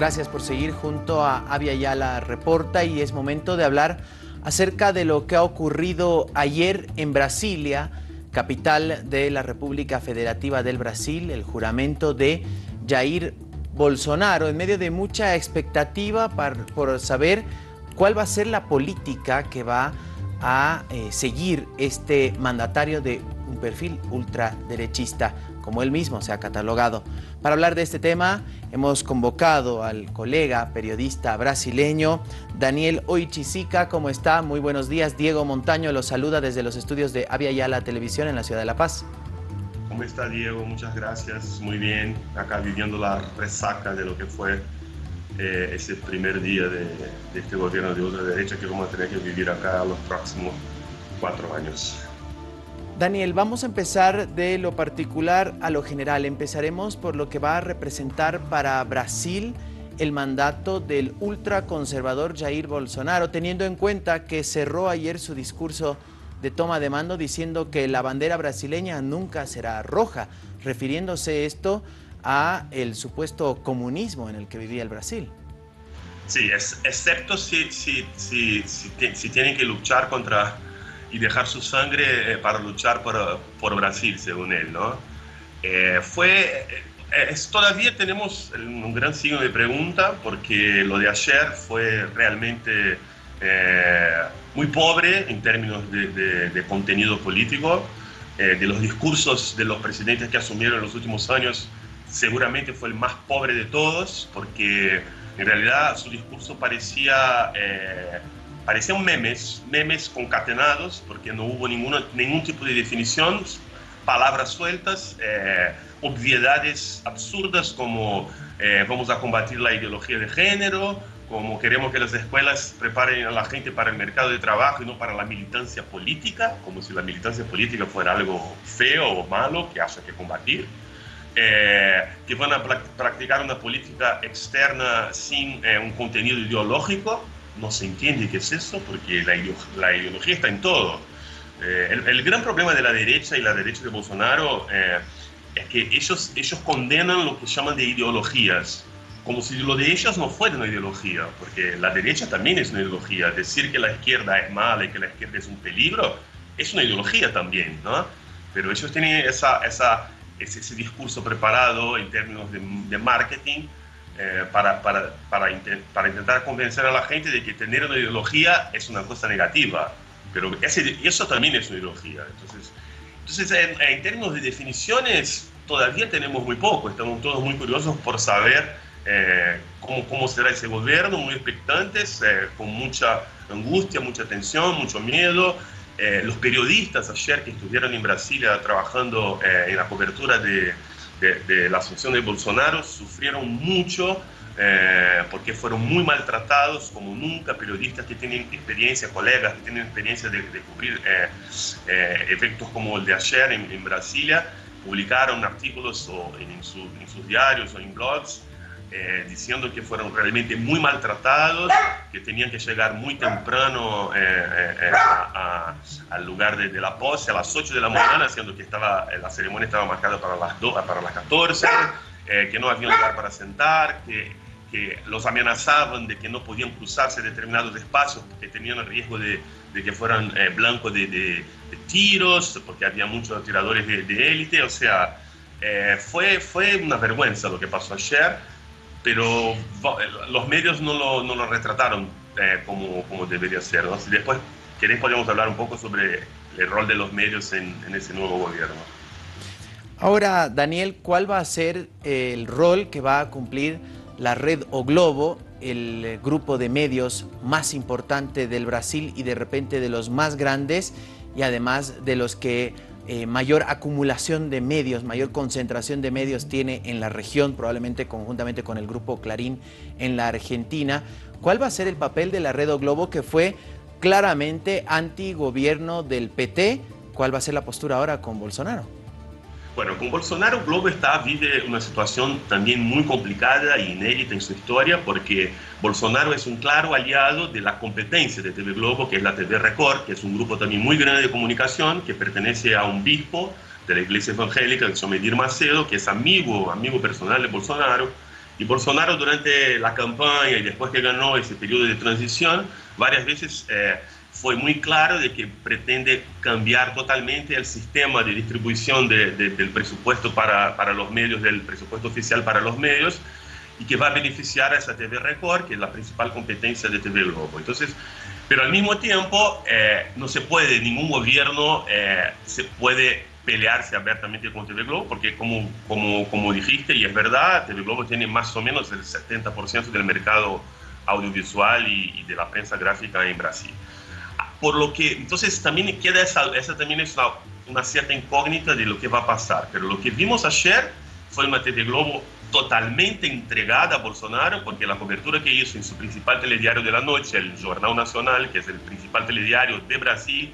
Gracias por seguir junto a Avia Yala Reporta y es momento de hablar acerca de lo que ha ocurrido ayer en Brasilia, capital de la República Federativa del Brasil, el juramento de Jair Bolsonaro, en medio de mucha expectativa por saber cuál va a ser la política que va a eh, seguir este mandatario de un perfil ultraderechista, como él mismo se ha catalogado. Para hablar de este tema, hemos convocado al colega periodista brasileño Daniel Oichisica. ¿Cómo está? Muy buenos días. Diego Montaño lo saluda desde los estudios de Avia Yala Televisión en la Ciudad de La Paz. ¿Cómo está Diego? Muchas gracias. Muy bien. Acá viviendo la resaca de lo que fue eh, ese primer día de, de, este gobierno de ultraderecha que vamos a tener que vivir acá los próximos cuatro años. Daniel, vamos a empezar de lo particular a lo general. Empezaremos por lo que va a representar para Brasil el mandato del ultraconservador Jair Bolsonaro, teniendo en cuenta que cerró ayer su discurso de toma de mando diciendo que la bandera brasileña nunca será roja, refiriéndose esto a el supuesto comunismo en el que vivía el Brasil. Sí, es, excepto si, si, si, si, tienen que luchar contra y dejar su sangre eh, para luchar por, por Brasil, según él, ¿no? Eh, fue, eh, es, todavía tenemos un gran signo de pregunta porque lo de ayer fue realmente muy pobre en términos de, de, contenido político. de los discursos de los presidentes que asumieron en los últimos años, seguramente fue el más pobre de todos porque en realidad su discurso parecía parecían memes, memes concatenados, porque no hubo ningún tipo de definición, palabras sueltas, eh, obviedades absurdas como eh, vamos a combatir la ideología de género, como queremos que las escuelas preparen a la gente para el mercado de trabajo y no para la militancia política, como si la militancia política fuera algo feo o malo que haya que combatir. Eh, que van a practicar una política externa sin un contenido ideológico, no se entiende qué es eso porque la, ideología está en todo. Eh, el, gran problema de la derecha y la derecha de Bolsonaro eh, es que ellos, ellos condenan lo que llaman de ideologías, como si lo de ellos no fuera una ideología, porque la derecha también es una ideología. Decir que la izquierda es mala y que la izquierda es un peligro es una ideología también, ¿no? Pero ellos tienen esa, esa, ese, discurso preparado en términos de, de marketing eh, para, para, para, para, intentar convencer a la gente de que tener una ideología es una cosa negativa, pero ese, eso también es una ideología. Entonces, entonces en, términos de definiciones, todavía tenemos muy poco, estamos todos muy curiosos por saber eh, cómo, cómo, será ese gobierno, muy expectantes, eh, con mucha angustia, mucha tensión, mucho miedo. Los periodistas ayer que estuvieron en Brasilia trabajando en la cobertura de, de, la asunción de Bolsonaro sufrieron mucho eh, porque fueron muy maltratados como nunca, periodistas que tienen experiencia, colegas que tienen experiencia de, cubrir eh, eh, eventos como el de ayer en, Brasilia, publicaron artículos o en, en, sus diarios o en blogs eh, diciendo que fueron realmente muy maltratados, que tenían que llegar muy temprano eh, eh, al lugar de, la pose a las 8 de la mañana, siendo que estaba, la ceremonia estaba marcada para las, para las 14, que no había lugar para sentar, que, que, los amenazaban de que no podían cruzarse determinados espacios porque tenían el riesgo de, de que fueran blancos de, de, tiros, porque había muchos tiradores de élite, o sea, fue, fue una vergüenza lo que pasó ayer pero los medios no lo, no lo retrataron eh, como, como, debería ser. Si después queréis podemos hablar un poco sobre el rol de los medios en, en, ese nuevo gobierno. Ahora, Daniel, ¿cuál va a ser el rol que va a cumplir la red O Globo, el grupo de medios más importante del Brasil y de repente de los más grandes y además de los que eh, mayor acumulación de medios, mayor concentración de medios tiene en la región, probablemente conjuntamente con el grupo Clarín en la Argentina. ¿Cuál va a ser el papel de la Red o Globo que fue claramente antigobierno del PT? ¿Cuál va a ser la postura ahora con Bolsonaro? Bueno, con Bolsonaro Globo está, vive una situación también muy complicada e inédita en su historia porque Bolsonaro es un claro aliado de la competencia de TV Globo, que es la TV Record, que es un grupo también muy grande de comunicación que pertenece a un obispo de la iglesia evangélica, que se llama Edir Macedo, que es amigo, amigo personal de Bolsonaro. Y Bolsonaro durante la campaña y después que ganó ese periodo de transición, varias veces eh, fue muy claro de que pretende cambiar totalmente el sistema de distribución del presupuesto para, para, los medios, del presupuesto oficial para los medios, y que va a beneficiar a esa TV Record, que es la principal competencia de TV Globo. Entonces, pero al mismo tiempo, eh, no se puede, ningún gobierno eh, se puede pelearse abiertamente con TV Globo, porque como, como, como dijiste, y es verdad, TV Globo tiene más o menos el 70% del mercado audiovisual y, de la prensa gráfica en Brasil. Por lo que, entonces también queda esa, esa también es una, una cierta incógnita de lo que va a pasar, pero lo que vimos ayer fue una TV Globo totalmente entregada a Bolsonaro, porque la cobertura que hizo en su principal telediario de la noche, el Jornal Nacional, que es el principal telediario de Brasil,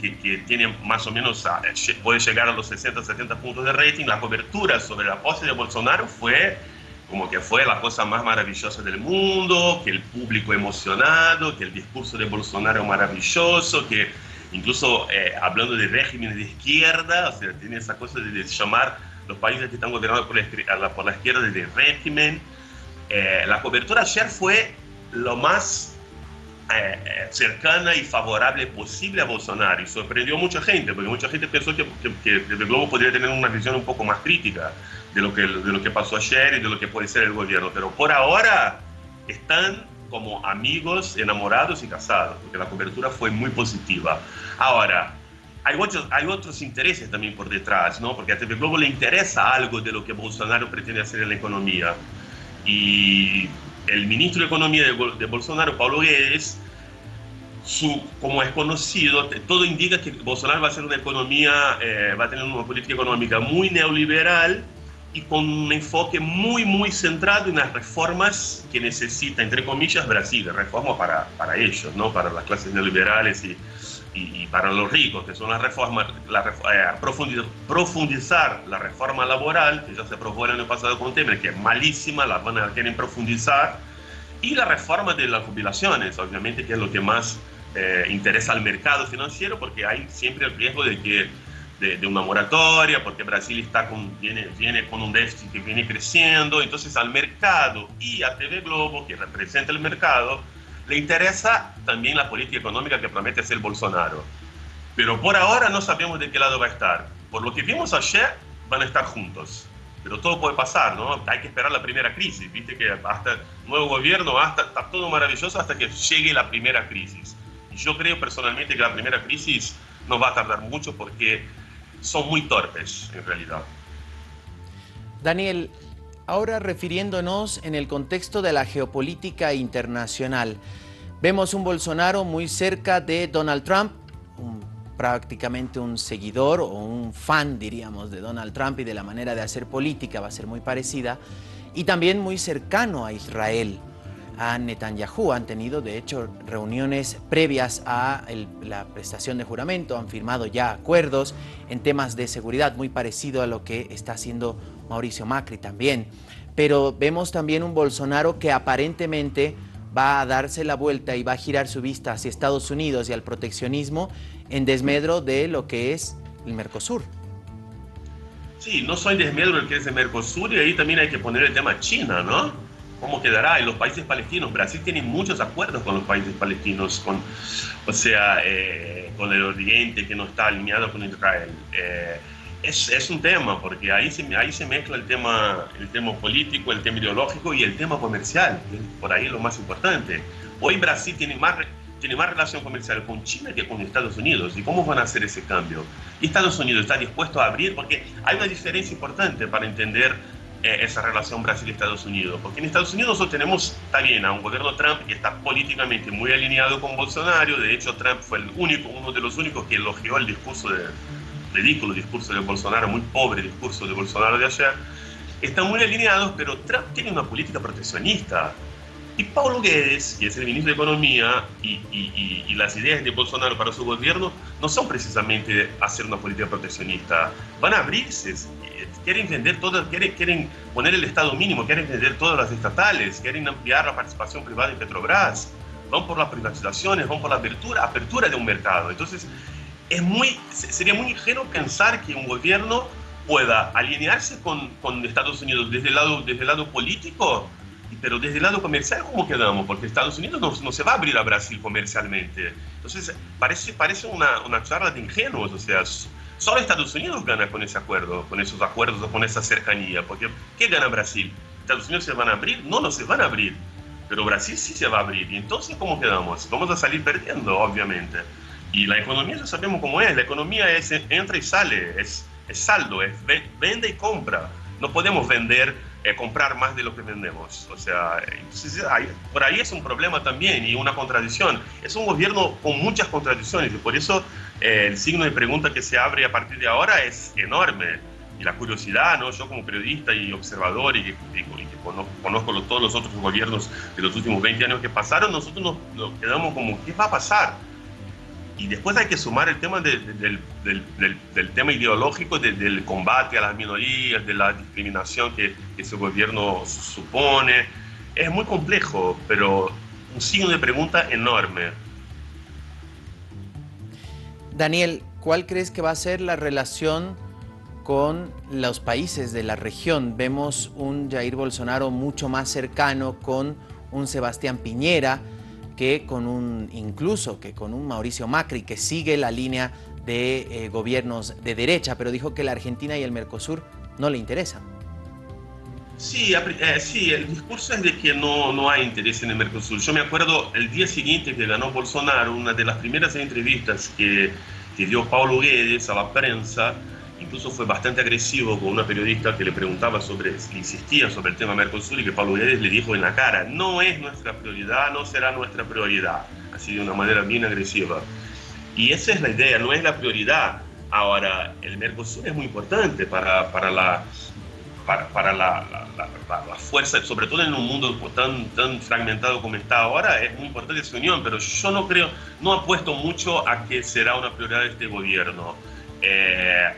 que, tiene más o menos, ah, puede llegar a los 60, 70 puntos de rating, la cobertura sobre la pose de Bolsonaro fue como que fue la cosa más maravillosa del mundo, que el público emocionado, que el discurso de Bolsonaro maravilloso, que incluso eh, hablando de régimen de izquierda, o sea, tiene esa cosa de, llamar los países que están gobernados por la, por la izquierda de régimen. Eh, la cobertura ayer fue lo más eh, eh, cercana y favorable posible a Bolsonaro y sorprendió a mucha gente, porque mucha gente pensó que, que, el Globo podría tener una visión un poco más crítica de lo, que, de lo que pasó ayer y de lo que puede ser el gobierno, pero por ahora están como amigos, enamorados y casados, porque la cobertura fue muy positiva. Ahora, hay otros, hay otros intereses también por detrás, ¿no? Porque a TV Globo le interesa algo de lo que Bolsonaro pretende hacer en la economía. Y el ministro de Economía de, Bolsonaro, Paulo Guedes, su, como es conocido, todo indica que Bolsonaro va a ser una economía, eh, va a tener una política económica muy neoliberal y con un enfoque muy, muy centrado en las reformas que necesita, entre comillas, Brasil, reformas para, para ellos, ¿no? para las clases neoliberales y, y, para los ricos, que son las reformas, la, eh, profundizar, la reforma laboral, que ya se aprobó el año pasado con Temer, que es malísima, la van a quieren profundizar, y la reforma de las jubilaciones, obviamente, que es lo que más eh, interesa al mercado financiero, porque hay siempre el riesgo de que de, una moratoria, porque Brasil está con, viene, viene con un déficit que viene creciendo, entonces al mercado y a TV Globo, que representa el mercado, le interesa también la política económica que promete hacer Bolsonaro. Pero por ahora no sabemos de qué lado va a estar. Por lo que vimos ayer, van a estar juntos. Pero todo puede pasar, ¿no? Hay que esperar la primera crisis. Viste que hasta nuevo gobierno, hasta, está todo maravilloso hasta que llegue la primera crisis. Y yo creo personalmente que la primera crisis no va a tardar mucho porque son muy torpes en realidad. Daniel, Ahora refiriéndonos en el contexto de la geopolítica internacional, vemos un Bolsonaro muy cerca de Donald Trump, prácticamente un seguidor o un fan, diríamos, de Donald Trump y de la manera de hacer política va a ser muy parecida, y también muy cercano a Israel, a Netanyahu. Han tenido, de hecho, reuniones previas a la prestación de juramento, han firmado ya acuerdos en temas de seguridad, muy parecido a lo que está haciendo Mauricio Macri también. Pero vemos también un Bolsonaro que aparentemente va a darse la vuelta y va a girar su vista hacia Estados Unidos y al proteccionismo en desmedro de lo que es el Mercosur. Sí, no soy desmedro que es el Mercosur y ahí también hay que poner el tema China, ¿no? ¿Cómo quedará? Y los países palestinos, Brasil tiene muchos acuerdos con los países palestinos, con, o sea, eh, con el Oriente que no está alineado con Israel. Eh, es, es, un tema, porque ahí se, ahí se mezcla el tema, el tema político, el tema ideológico y el tema comercial, es por ahí lo más importante. Hoy Brasil tiene más, tiene más relación comercial con China que con Estados Unidos. ¿Y cómo van a hacer ese cambio? Y Estados Unidos está dispuesto a abrir, porque hay una diferencia importante para entender eh, esa relación Brasil-Estados Unidos. Porque en Estados Unidos nosotros tenemos, está bien, a un gobierno Trump que está políticamente muy alineado con Bolsonaro. De hecho, Trump fue el único, uno de los únicos que elogió el discurso de ridículo discurso de Bolsonaro, muy pobre discurso de Bolsonaro de ayer, están muy alineados, pero Trump tiene una política proteccionista. Y Paulo Guedes, que es el ministro de Economía, y, y, las ideas de Bolsonaro para su gobierno no son precisamente hacer una política proteccionista. Van a abrirse, quieren vender todo, quieren, quieren poner el Estado mínimo, quieren vender todas las estatales, quieren ampliar la participación privada en Petrobras, van por las privatizaciones, van por la apertura, apertura de un mercado. Entonces, es muy, sería muy ingenuo pensar que un gobierno pueda alinearse con, con, Estados Unidos desde el, lado, desde el lado político, pero desde el lado comercial, ¿cómo quedamos? Porque Estados Unidos no, no se va a abrir a Brasil comercialmente. Entonces, parece, parece una, una charla de ingenuos, o sea, solo Estados Unidos gana con ese acuerdo, con esos acuerdos o con esa cercanía, porque ¿qué gana Brasil? ¿Estados Unidos se van a abrir? No, no se van a abrir, pero Brasil sí se va a abrir. Y entonces, ¿cómo quedamos? Vamos a salir perdiendo, obviamente. Y la economía ya sabemos cómo es, la economía es entra y sale, es es saldo, es vende y compra. No podemos vender, eh, comprar más de lo que vendemos. O sea, por ahí es un problema también y una contradicción. Es un gobierno con muchas contradicciones y por eso el signo de pregunta que se abre a partir de ahora es enorme. Y la curiosidad, ¿no? yo como periodista y observador y que, conozco, todos los otros gobiernos de los últimos 20 años que pasaron, nosotros nos, nos quedamos como, ¿qué va a pasar? y después hay que sumar el tema del, del, tema ideológico del combate a las minorías, de la discriminación que, ese gobierno supone. Es muy complejo, pero un signo de pregunta enorme. Daniel, ¿cuál crees que va a ser la relación con los países de la región? Vemos un Jair Bolsonaro mucho más cercano con un Sebastián Piñera que con un, incluso que con un Mauricio Macri, que sigue la línea de eh, gobiernos de derecha, pero dijo que la Argentina y el Mercosur no le interesan. Sí, eh, sí, el discurso es de que no, no hay interés en el Mercosur. Yo me acuerdo el día siguiente que ganó Bolsonaro, una de las primeras entrevistas que, que dio Paulo Guedes a la prensa, incluso fue bastante agresivo con una periodista que le preguntaba sobre, insistía sobre el tema Mercosur y que Pablo Guedes le dijo en la cara, no es nuestra prioridad, no será nuestra prioridad, así de una manera bien agresiva. Y esa es la idea, no es la prioridad. Ahora, el Mercosur es muy importante para, para la, para, para la, la, la, fuerza, sobre todo en un mundo tan, tan fragmentado como está ahora, es muy importante esa unión, pero yo no creo, no apuesto mucho a que será una prioridad de este gobierno. Eh,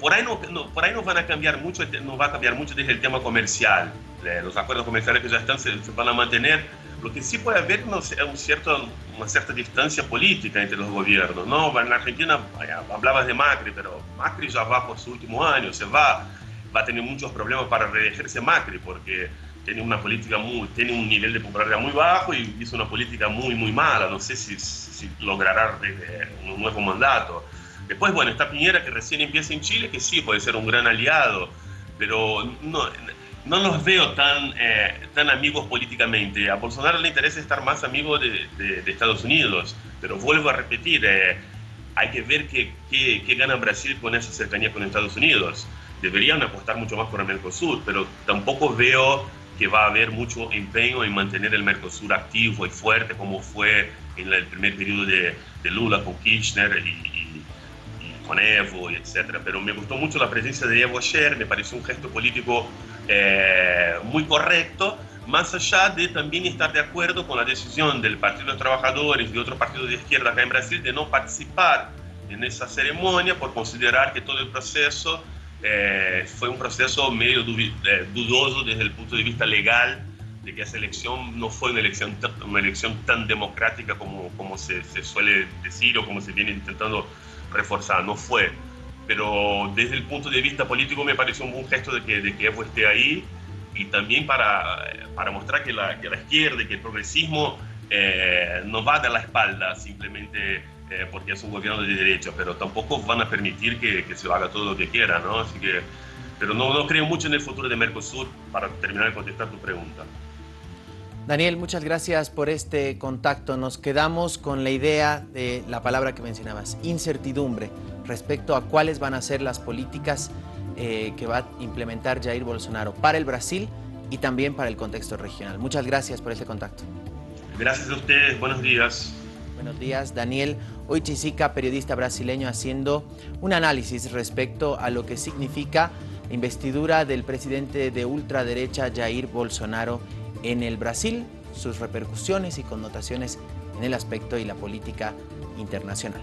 por ahí no, por ahí no van a cambiar mucho, no va a cambiar mucho desde el tema comercial. Los acuerdos comerciales que ya están se, van a mantener. Lo que sí puede haber es un cierto, una cierta distancia política entre los gobiernos. ¿no? En Argentina hablabas de Macri, pero Macri ya va por su último año, se va, va a tener muchos problemas para reelegirse Macri porque tiene una política muy, tiene un nivel de popularidad muy bajo y hizo una política muy, muy mala. No sé si, si logrará un nuevo mandato. Después, bueno, está Piñera que recién empieza en Chile, que sí puede ser un gran aliado, pero no, no los veo tan, eh, tan amigos políticamente. A Bolsonaro le interesa estar más amigo de, de, Estados Unidos, pero vuelvo a repetir, eh, hay que ver qué, qué, gana Brasil con esa cercanía con Estados Unidos. Deberían apostar mucho más por el Mercosur, pero tampoco veo que va a haber mucho empeño en mantener el Mercosur activo y fuerte como fue en el primer periodo de, de Lula con Kirchner y, con Evo, etc. Pero me gustó mucho la presencia de Evo ayer, me pareció un gesto político eh, muy correcto, más allá de también estar de acuerdo con la decisión del Partido de Trabajadores y de otro partido de izquierda acá en Brasil de no participar en esa ceremonia por considerar que todo el proceso eh, fue un proceso medio eh, dudoso desde el punto de vista legal, de que esa elección no fue una elección, una elección tan democrática como, como se, se suele decir o como se viene intentando reforzada, no fue. Pero desde el punto de vista político me pareció un buen gesto de que, de que Evo esté ahí y también para, para mostrar que la, que la izquierda y que el progresismo eh, no va a dar la espalda simplemente eh, porque es un gobierno de derecha, pero tampoco van a permitir que, que, se haga todo lo que quiera, ¿no? Así que, pero no, no creo mucho en el futuro de Mercosur para terminar de contestar tu pregunta. Daniel, muchas gracias por este contacto. Nos quedamos con la idea de la palabra que mencionabas, incertidumbre, respecto a cuáles van a ser las políticas eh, que va a implementar Jair Bolsonaro para el Brasil y también para el contexto regional. Muchas gracias por este contacto. Gracias a ustedes, buenos días. Buenos días, Daniel Oichisica, periodista brasileño, haciendo un análisis respecto a lo que significa la investidura del presidente de ultraderecha Jair Bolsonaro en el Brasil, sus repercusiones y connotaciones en el aspecto y la política internacional.